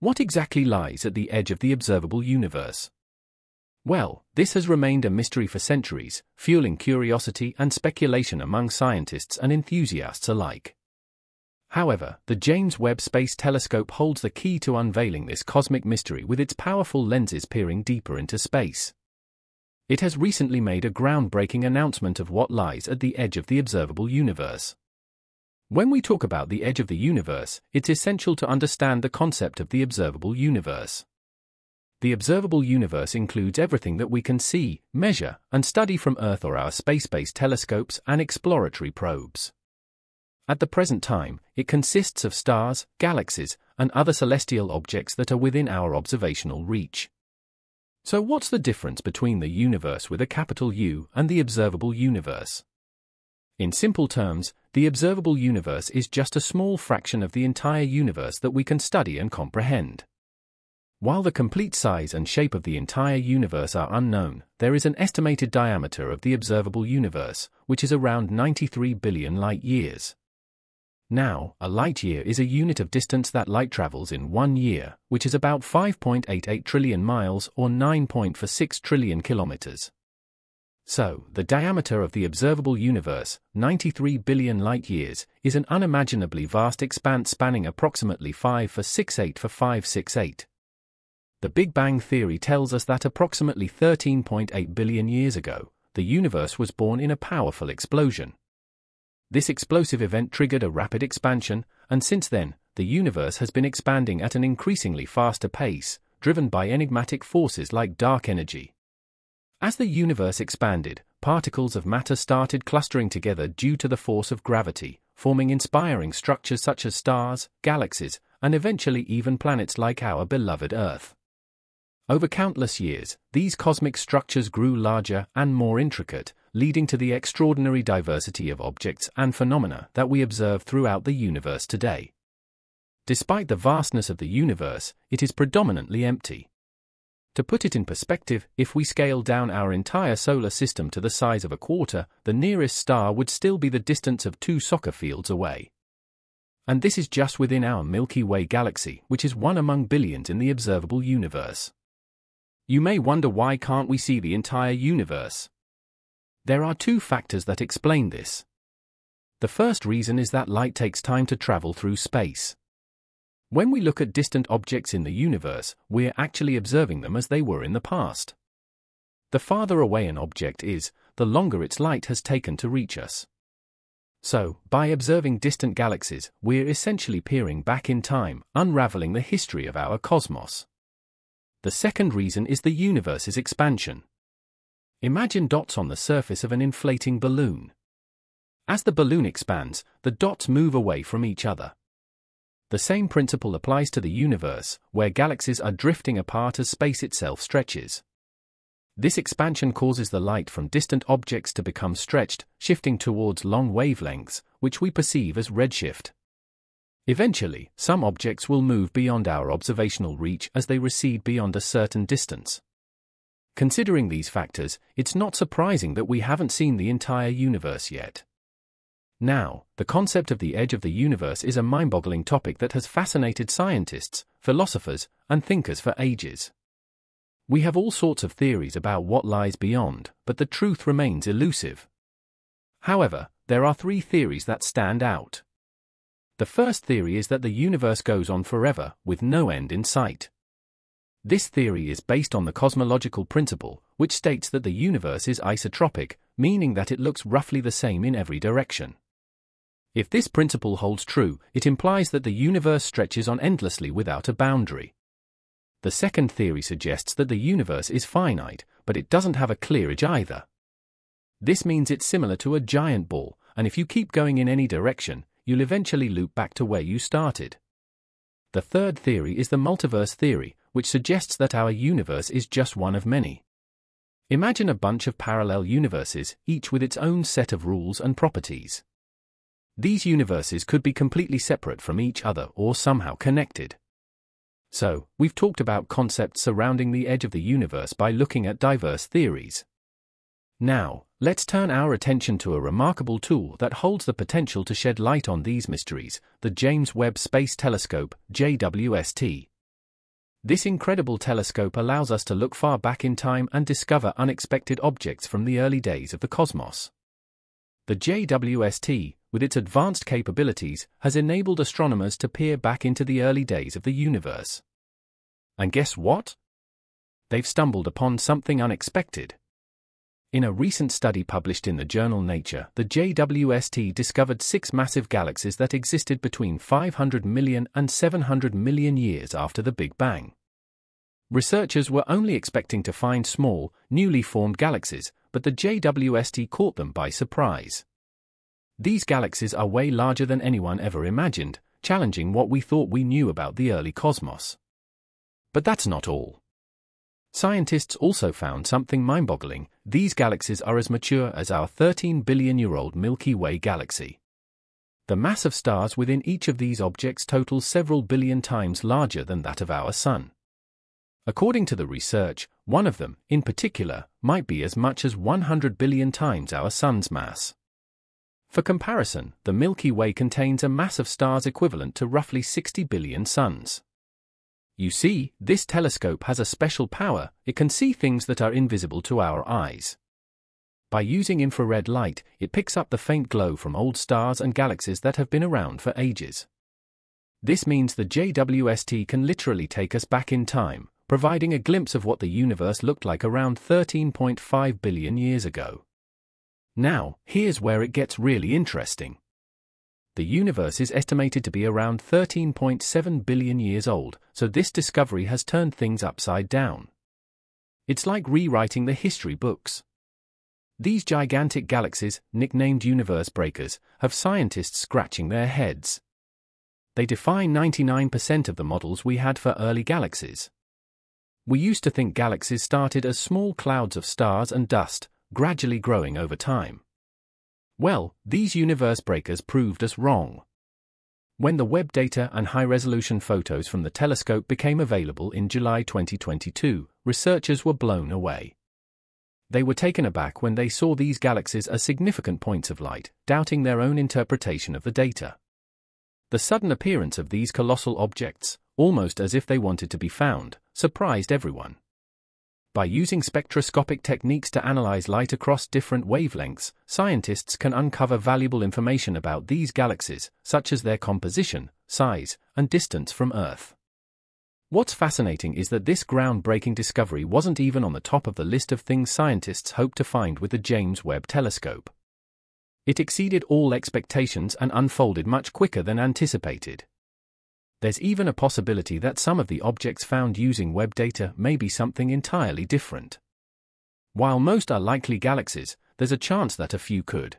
What exactly lies at the edge of the observable universe? Well, this has remained a mystery for centuries, fueling curiosity and speculation among scientists and enthusiasts alike. However, the James Webb Space Telescope holds the key to unveiling this cosmic mystery with its powerful lenses peering deeper into space. It has recently made a groundbreaking announcement of what lies at the edge of the observable universe. When we talk about the edge of the universe, it's essential to understand the concept of the observable universe. The observable universe includes everything that we can see, measure, and study from Earth or our space-based telescopes and exploratory probes. At the present time, it consists of stars, galaxies, and other celestial objects that are within our observational reach. So what's the difference between the universe with a capital U and the observable universe? In simple terms, the observable universe is just a small fraction of the entire universe that we can study and comprehend. While the complete size and shape of the entire universe are unknown, there is an estimated diameter of the observable universe, which is around 93 billion light-years. Now, a light year is a unit of distance that light travels in one year, which is about 5.88 trillion miles or 9.46 trillion kilometers. So, the diameter of the observable universe, 93 billion light-years, is an unimaginably vast expanse spanning approximately 5 for 68 for 568. The Big Bang Theory tells us that approximately 13.8 billion years ago, the universe was born in a powerful explosion. This explosive event triggered a rapid expansion, and since then, the universe has been expanding at an increasingly faster pace, driven by enigmatic forces like dark energy, as the universe expanded, particles of matter started clustering together due to the force of gravity, forming inspiring structures such as stars, galaxies, and eventually even planets like our beloved Earth. Over countless years, these cosmic structures grew larger and more intricate, leading to the extraordinary diversity of objects and phenomena that we observe throughout the universe today. Despite the vastness of the universe, it is predominantly empty. To put it in perspective, if we scale down our entire solar system to the size of a quarter, the nearest star would still be the distance of two soccer fields away. And this is just within our Milky Way galaxy, which is one among billions in the observable universe. You may wonder why can't we see the entire universe? There are two factors that explain this. The first reason is that light takes time to travel through space. When we look at distant objects in the universe, we're actually observing them as they were in the past. The farther away an object is, the longer its light has taken to reach us. So, by observing distant galaxies, we're essentially peering back in time, unraveling the history of our cosmos. The second reason is the universe's expansion. Imagine dots on the surface of an inflating balloon. As the balloon expands, the dots move away from each other. The same principle applies to the universe, where galaxies are drifting apart as space itself stretches. This expansion causes the light from distant objects to become stretched, shifting towards long wavelengths, which we perceive as redshift. Eventually, some objects will move beyond our observational reach as they recede beyond a certain distance. Considering these factors, it's not surprising that we haven't seen the entire universe yet. Now, the concept of the edge of the universe is a mind-boggling topic that has fascinated scientists, philosophers, and thinkers for ages. We have all sorts of theories about what lies beyond, but the truth remains elusive. However, there are three theories that stand out. The first theory is that the universe goes on forever, with no end in sight. This theory is based on the cosmological principle, which states that the universe is isotropic, meaning that it looks roughly the same in every direction. If this principle holds true, it implies that the universe stretches on endlessly without a boundary. The second theory suggests that the universe is finite, but it doesn't have a clear edge either. This means it's similar to a giant ball, and if you keep going in any direction, you'll eventually loop back to where you started. The third theory is the multiverse theory, which suggests that our universe is just one of many. Imagine a bunch of parallel universes, each with its own set of rules and properties. These universes could be completely separate from each other or somehow connected. So, we've talked about concepts surrounding the edge of the universe by looking at diverse theories. Now, let's turn our attention to a remarkable tool that holds the potential to shed light on these mysteries, the James Webb Space Telescope, JWST. This incredible telescope allows us to look far back in time and discover unexpected objects from the early days of the cosmos. The JWST, with its advanced capabilities, has enabled astronomers to peer back into the early days of the universe. And guess what? They've stumbled upon something unexpected. In a recent study published in the journal Nature, the JWST discovered six massive galaxies that existed between 500 million and 700 million years after the Big Bang. Researchers were only expecting to find small, newly formed galaxies, but the JWST caught them by surprise. These galaxies are way larger than anyone ever imagined, challenging what we thought we knew about the early cosmos. But that's not all. Scientists also found something mind-boggling. These galaxies are as mature as our 13 billion-year-old Milky Way galaxy. The mass of stars within each of these objects totals several billion times larger than that of our Sun. According to the research, one of them, in particular, might be as much as 100 billion times our Sun's mass. For comparison, the Milky Way contains a mass of stars equivalent to roughly 60 billion suns. You see, this telescope has a special power, it can see things that are invisible to our eyes. By using infrared light, it picks up the faint glow from old stars and galaxies that have been around for ages. This means the JWST can literally take us back in time, providing a glimpse of what the universe looked like around 13.5 billion years ago. Now, here's where it gets really interesting the universe is estimated to be around 13.7 billion years old, so this discovery has turned things upside down. It's like rewriting the history books. These gigantic galaxies, nicknamed universe breakers, have scientists scratching their heads. They defy 99% of the models we had for early galaxies. We used to think galaxies started as small clouds of stars and dust, gradually growing over time. Well, these universe breakers proved us wrong. When the Webb data and high-resolution photos from the telescope became available in July 2022, researchers were blown away. They were taken aback when they saw these galaxies as significant points of light, doubting their own interpretation of the data. The sudden appearance of these colossal objects, almost as if they wanted to be found, surprised everyone. By using spectroscopic techniques to analyze light across different wavelengths, scientists can uncover valuable information about these galaxies, such as their composition, size, and distance from Earth. What's fascinating is that this groundbreaking discovery wasn't even on the top of the list of things scientists hope to find with the James Webb Telescope. It exceeded all expectations and unfolded much quicker than anticipated. There's even a possibility that some of the objects found using Webb data may be something entirely different. While most are likely galaxies, there's a chance that a few could.